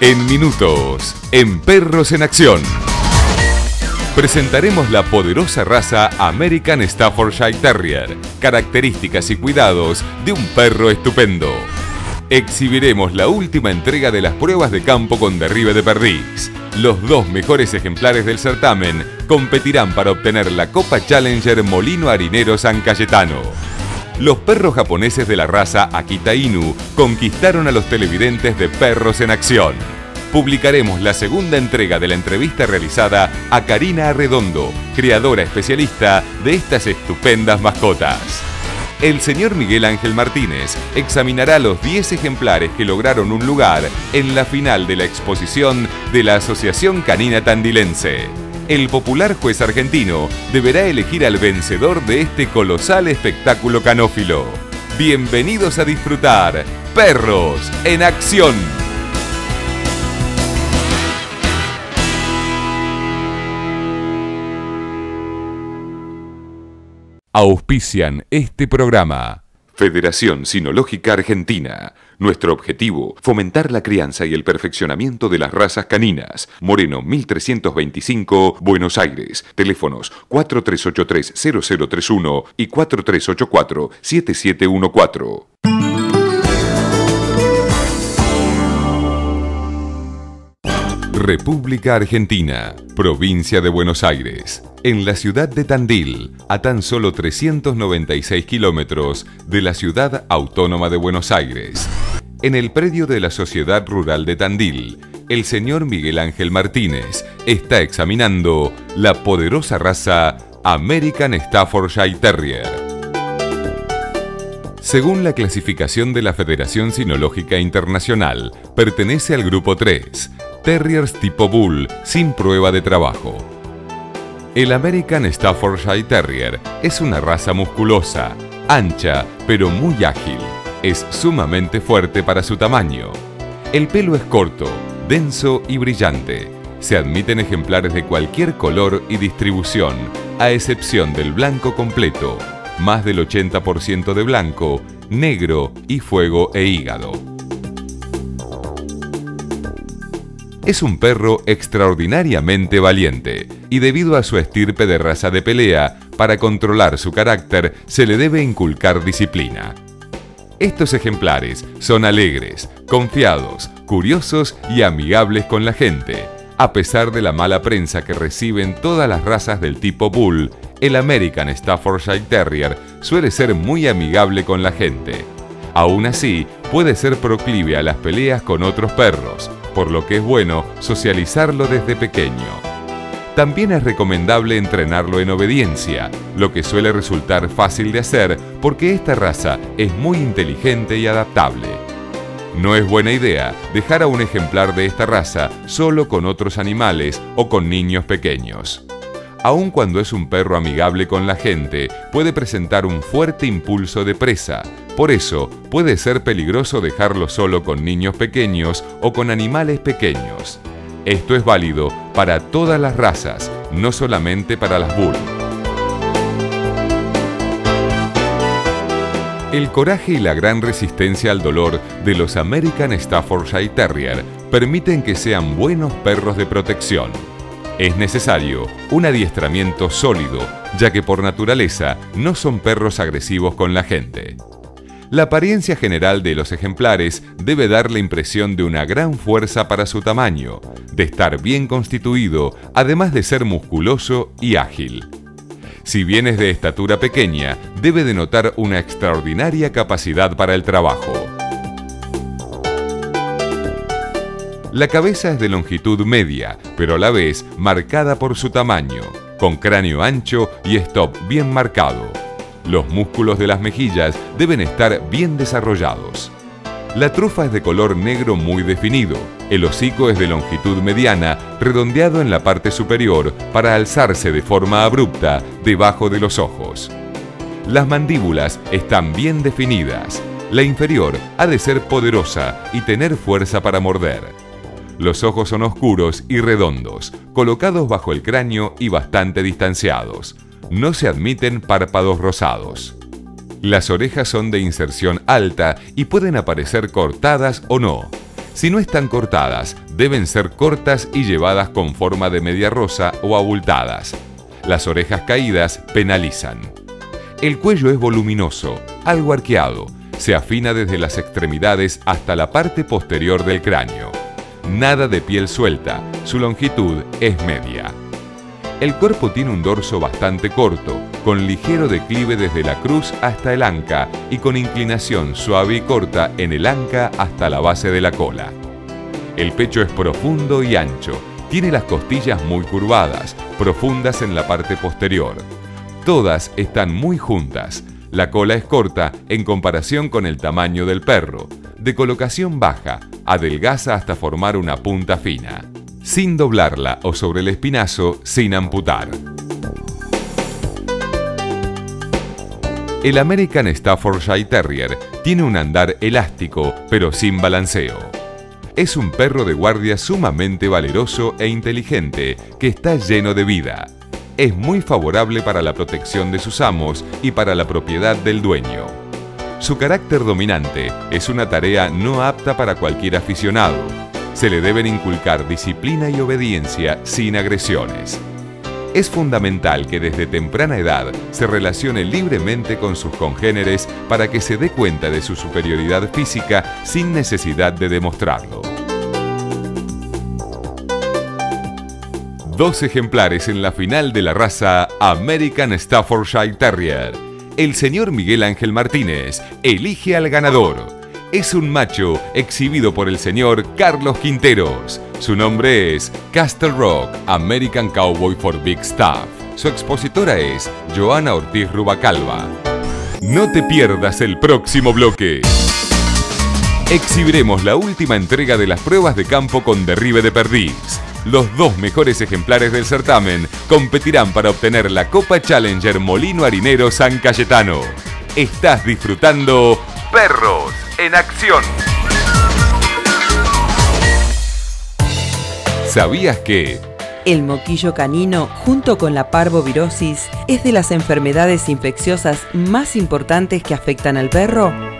En minutos, en Perros en Acción. Presentaremos la poderosa raza American Staffordshire Terrier, características y cuidados de un perro estupendo. Exhibiremos la última entrega de las pruebas de campo con derribe de perdiz. Los dos mejores ejemplares del certamen competirán para obtener la Copa Challenger Molino Harinero San Cayetano. Los perros japoneses de la raza Akita Inu conquistaron a los televidentes de Perros en Acción. Publicaremos la segunda entrega de la entrevista realizada a Karina Arredondo, creadora especialista de estas estupendas mascotas el señor Miguel Ángel Martínez examinará los 10 ejemplares que lograron un lugar en la final de la exposición de la Asociación Canina Tandilense. El popular juez argentino deberá elegir al vencedor de este colosal espectáculo canófilo. Bienvenidos a disfrutar Perros en Acción. Auspician este programa. Federación Sinológica Argentina. Nuestro objetivo, fomentar la crianza y el perfeccionamiento de las razas caninas. Moreno 1325, Buenos Aires. Teléfonos 4383-0031 y 4384-7714. República Argentina, provincia de Buenos Aires, en la ciudad de Tandil, a tan solo 396 kilómetros de la ciudad autónoma de Buenos Aires. En el predio de la Sociedad Rural de Tandil, el señor Miguel Ángel Martínez está examinando la poderosa raza American Staffordshire Terrier. Según la clasificación de la Federación Sinológica Internacional, pertenece al grupo 3, Terriers tipo Bull sin prueba de trabajo. El American Staffordshire Terrier es una raza musculosa, ancha, pero muy ágil. Es sumamente fuerte para su tamaño. El pelo es corto, denso y brillante. Se admiten ejemplares de cualquier color y distribución, a excepción del blanco completo, más del 80% de blanco, negro y fuego e hígado. Es un perro extraordinariamente valiente y debido a su estirpe de raza de pelea, para controlar su carácter se le debe inculcar disciplina. Estos ejemplares son alegres, confiados, curiosos y amigables con la gente. A pesar de la mala prensa que reciben todas las razas del tipo Bull, el American Staffordshire Terrier suele ser muy amigable con la gente. Aún así, puede ser proclive a las peleas con otros perros, por lo que es bueno socializarlo desde pequeño. También es recomendable entrenarlo en obediencia, lo que suele resultar fácil de hacer porque esta raza es muy inteligente y adaptable. No es buena idea dejar a un ejemplar de esta raza solo con otros animales o con niños pequeños. Aun cuando es un perro amigable con la gente, puede presentar un fuerte impulso de presa, por eso, puede ser peligroso dejarlo solo con niños pequeños o con animales pequeños. Esto es válido para todas las razas, no solamente para las bull. El coraje y la gran resistencia al dolor de los American Staffordshire Terrier permiten que sean buenos perros de protección. Es necesario un adiestramiento sólido, ya que por naturaleza no son perros agresivos con la gente. La apariencia general de los ejemplares debe dar la impresión de una gran fuerza para su tamaño, de estar bien constituido, además de ser musculoso y ágil. Si bien es de estatura pequeña, debe denotar una extraordinaria capacidad para el trabajo. La cabeza es de longitud media, pero a la vez marcada por su tamaño, con cráneo ancho y stop bien marcado. Los músculos de las mejillas deben estar bien desarrollados. La trufa es de color negro muy definido. El hocico es de longitud mediana, redondeado en la parte superior para alzarse de forma abrupta debajo de los ojos. Las mandíbulas están bien definidas. La inferior ha de ser poderosa y tener fuerza para morder. Los ojos son oscuros y redondos, colocados bajo el cráneo y bastante distanciados no se admiten párpados rosados. Las orejas son de inserción alta y pueden aparecer cortadas o no. Si no están cortadas, deben ser cortas y llevadas con forma de media rosa o abultadas. Las orejas caídas penalizan. El cuello es voluminoso, algo arqueado. Se afina desde las extremidades hasta la parte posterior del cráneo. Nada de piel suelta, su longitud es media. El cuerpo tiene un dorso bastante corto, con ligero declive desde la cruz hasta el anca y con inclinación suave y corta en el anca hasta la base de la cola. El pecho es profundo y ancho, tiene las costillas muy curvadas, profundas en la parte posterior. Todas están muy juntas. La cola es corta en comparación con el tamaño del perro, de colocación baja, adelgaza hasta formar una punta fina, sin doblarla o sobre el espinazo sin amputar. El American Staffordshire Terrier tiene un andar elástico, pero sin balanceo. Es un perro de guardia sumamente valeroso e inteligente, que está lleno de vida es muy favorable para la protección de sus amos y para la propiedad del dueño. Su carácter dominante es una tarea no apta para cualquier aficionado. Se le deben inculcar disciplina y obediencia sin agresiones. Es fundamental que desde temprana edad se relacione libremente con sus congéneres para que se dé cuenta de su superioridad física sin necesidad de demostrarlo. Dos ejemplares en la final de la raza American Staffordshire Terrier. El señor Miguel Ángel Martínez elige al ganador. Es un macho exhibido por el señor Carlos Quinteros. Su nombre es Castle Rock American Cowboy for Big Stuff. Su expositora es Joana Ortiz Rubacalva. No te pierdas el próximo bloque. Exhibiremos la última entrega de las pruebas de campo con derribe de perdiz los dos mejores ejemplares del certamen competirán para obtener la Copa Challenger Molino Harinero San Cayetano. Estás disfrutando Perros en Acción. ¿Sabías que... El moquillo canino, junto con la parvovirosis, es de las enfermedades infecciosas más importantes que afectan al perro?